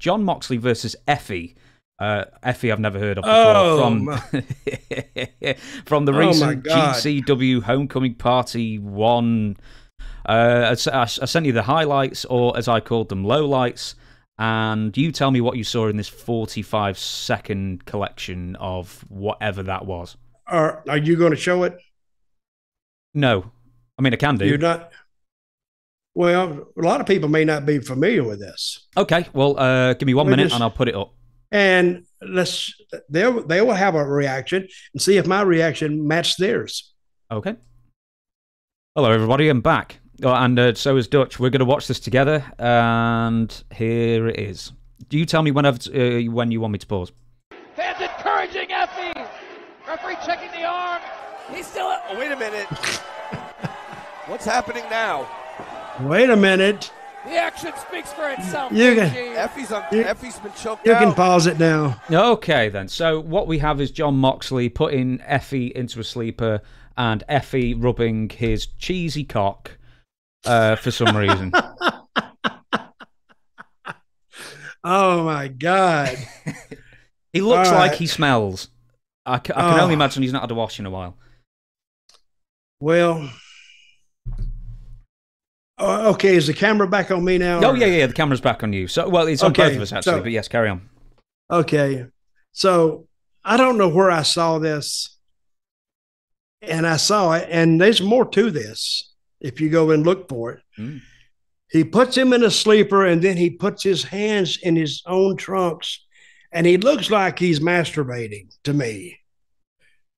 Jon Moxley versus Effy. Uh, Effy, I've never heard of before. Oh, from from the Oh, recent God. GCW Homecoming Party one. Uh, I, I sent you the highlights, or as I called them, lowlights, and you tell me what you saw in this 45 second collection of whatever that was. Are are you going to show it? No, I mean I can do. You're not. Well, a lot of people may not be familiar with this, Okay, well, uh, give me one We minute just- and I'll put it up. and let's they they will have a reaction and see if my reaction matched theirs. Okay. Hello, everybody. I'm back. Oh, and uh, so is Dutch. We're going to watch this together, and here it is. Do you tell me whenever uh, when you want me to pause? Fans encouraging Effy. Referee checking the arm. He's still. Oh, wait a minute. What's happening now? Wait a minute. The action speaks for itself. You can- Effy's on. You- Effy's been choked You out. can pause it now. Okay, then. So what we have is Jon Moxley putting Effy into a sleeper, and Effy rubbing his cheesy cock uh, for some reason. Oh my God. he looks All like right. he smells. I, can Oh. only imagine he's not had a wash in a while. Well. Oh, okay, is the camera back on me now? Oh or- yeah, yeah. The camera's back on you. So well, it's on Okay, both of us actually. so- but yes, carry on. Okay. So I don't know where I saw this. And I saw it, and there's more to this if you go and look for it. Mm. He puts him in a sleeper, and then he puts his hands in his own trunks, and he looks like he's masturbating to me.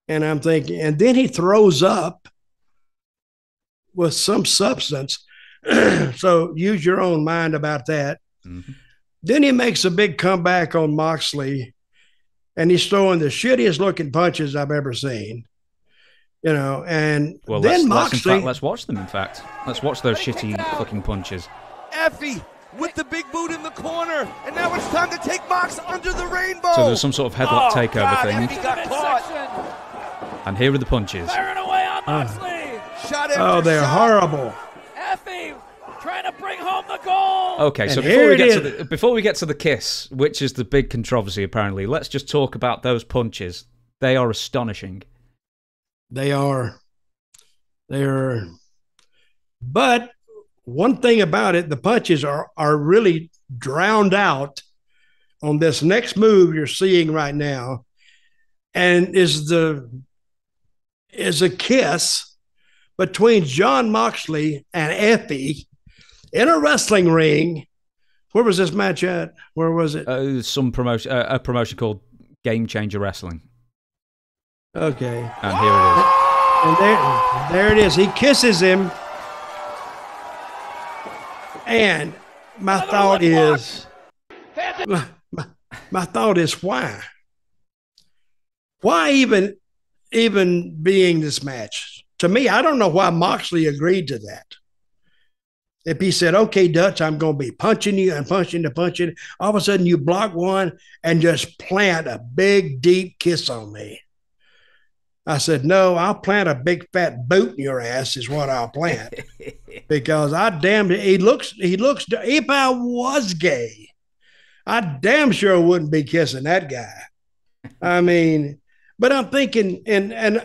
And I'm thinking, and then he throws up with some substance. so use your own mind about that. Mhm. Then he makes a big comeback on Moxley, and he's throwing the shittiest looking punches I've ever seen. You know, and Well, then let's, let's, Moxley. fact, let's watch them. In fact, let's watch those shitty fucking punches. Effy with the big boot in the corner, and now it's time to take Mox under the rainbow. So there's some sort of headlock Oh, takeover God, thing, Effy got caught. And here are the punches. Firing away on Moxley. Shot oh, they're shot. horrible. Effy trying to bring home the goal. Okay, so before we it get to the before we get to the kiss, which is the big controversy apparently, let's just talk about those punches. They are astonishing. They are. They're. But one thing about it, the punches are are really drowned out on this next move you're seeing right now, and is the is a kiss between Jon Moxley and Effy in a wrestling ring. Where was this match at? Where was it? Uh, some promotion, uh, a promotion called Game Changer Wrestling, Okay. and here it is. And there, there it is. He kisses him. And my Another thought is, my, my, my thought is why? Why even, even being this match? To me, I don't know why Moxley agreed to that. If he said, okay, Dutch, I'm going to be punching you and punching and punching, all of a sudden you block one and just plant a big, deep kiss on me. I said, no, I'll plant a big fat boot in your ass is what I'll plant because I damn he looks he looks if I was gay, I damn sure wouldn't be kissing that guy. I mean, but I'm thinking and and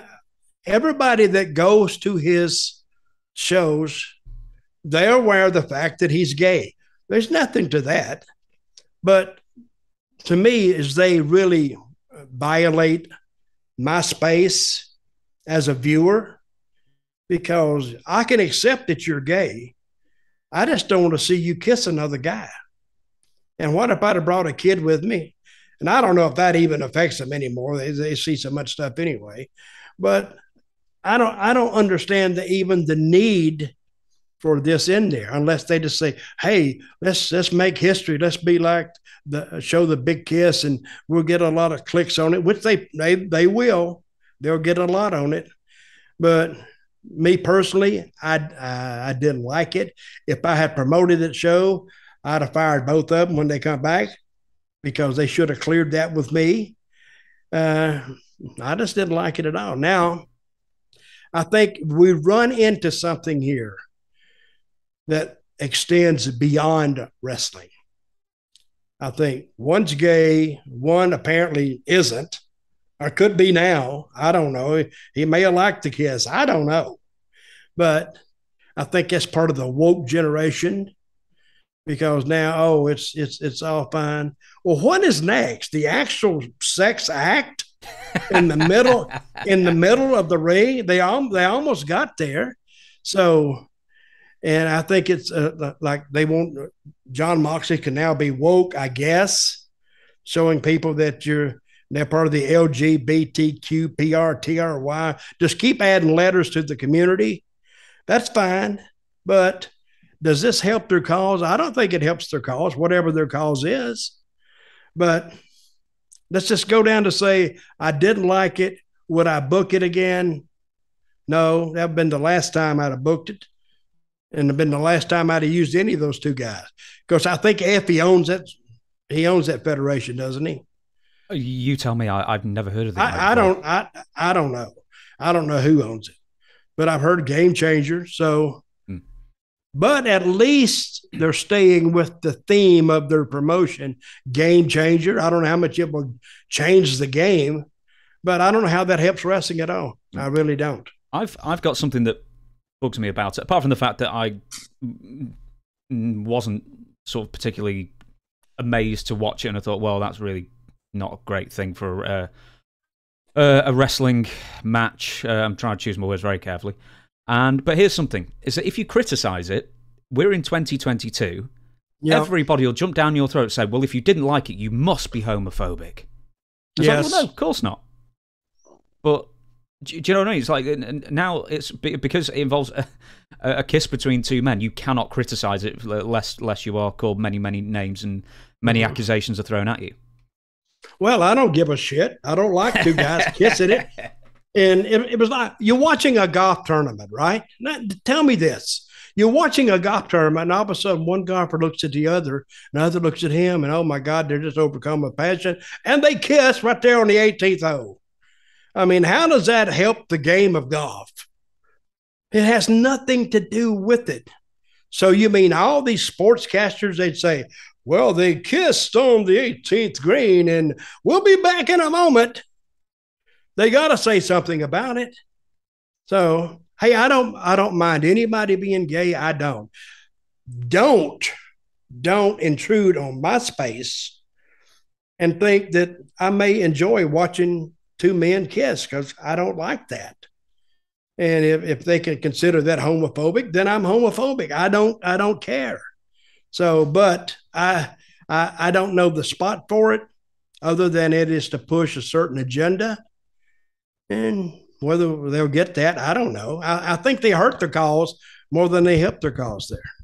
everybody that goes to his shows, they're aware of the fact that he's gay. There's nothing to that. But to me, is they really violate my space as a viewer because I can accept that you're gay. I just don't want to see you kiss another guy. And what if I'd have brought a kid with me? And I don't know if that even affects them anymore. They, they see so much stuff anyway. But I don't I don't understand the, even the need for this in there unless they just say, "Hey, let's let's make history. Let's be like the show the big kiss, and we'll get a lot of clicks on it." Which they they they will. They'll get a lot on it. But me personally, I I, I didn't like it. If I had promoted that show, I'd have fired both of them when they come back because they should have cleared that with me. Uh, I just didn't like it at all. Now, I think we run into something here that extends beyond wrestling. I think one's gay, one apparently isn't, or could be now. I don't know. He may have liked the kiss. I don't know. But I think that's part of the woke generation because now, oh, it's it's it's all fine. Well, what is next? The actual sex act in the middle in the middle of the ring. They all they almost got there. So and I think it's uh, like they want Jon Moxley can now be woke, I guess, showing people that you're they're part of the LGBTQ, PR, TRY. Just keep adding letters to the community. That's fine. But does this help their cause? I don't think it helps their cause, whatever their cause is. But let's just go down to say, I didn't like it. Would I book it again? No, that would have been the last time I'd have booked it and have been the last time I'd have used any of those two guys. Because I think Effy owns that. He owns that federation, doesn't he? You tell me. I, have never heard of it. I, I, don't. I I don't know. I don't know who owns it, but I've heard Game Changer. So, hmm. but at least they're staying with the theme of their promotion, Game Changer. I don't know how much it will change the game, but I don't know how that helps wrestling at all. Hmm. I really don't. I've I've got something that bugs me about it. Apart from the fact that I wasn't sort of particularly amazed to watch it, and I thought, well, that's really not a great thing for uh, uh, a wrestling match. Uh, I'm trying to choose my words very carefully. And but here's something: is that if you criticize it, we're in 2022. Yep. Everybody will jump down your throat and say, "Well, if you didn't like it, you must be homophobic." It's yes. Like, well, no, of course not. But do, you know what I mean? It's like now it's because it involves a, a kiss between two men. You cannot criticize it lest lest you are called many many names and many mm-hmm. accusations are thrown at you. Well, I don't give a shit. I don't like two guys kissing it. And it, it, was like you're watching a golf tournament, right? Now, tell me this. You're watching a golf tournament, and all of a sudden one golfer looks at the other, and the other looks at him, and oh my God, they're just overcome with passion. And they kiss right there on the 18th hole. I mean, how does that help the game of golf? It has nothing to do with it. So you mean all these sportscasters, they'd say, well, they kissed on the 18th green and we'll be back in a moment. They got to say something about it. So, hey, I don't I don't mind anybody being gay. I don't. Don't don't intrude on my space and think that I may enjoy watching two men kiss because I don't like that. And if, if they can consider that homophobic, then I'm homophobic. I don't I don't care. So, but I I, I don't know the spot for it, other than it is to push a certain agenda. And whether they'll get that, I don't know. I, I think they hurt their cause more than they helped their cause there.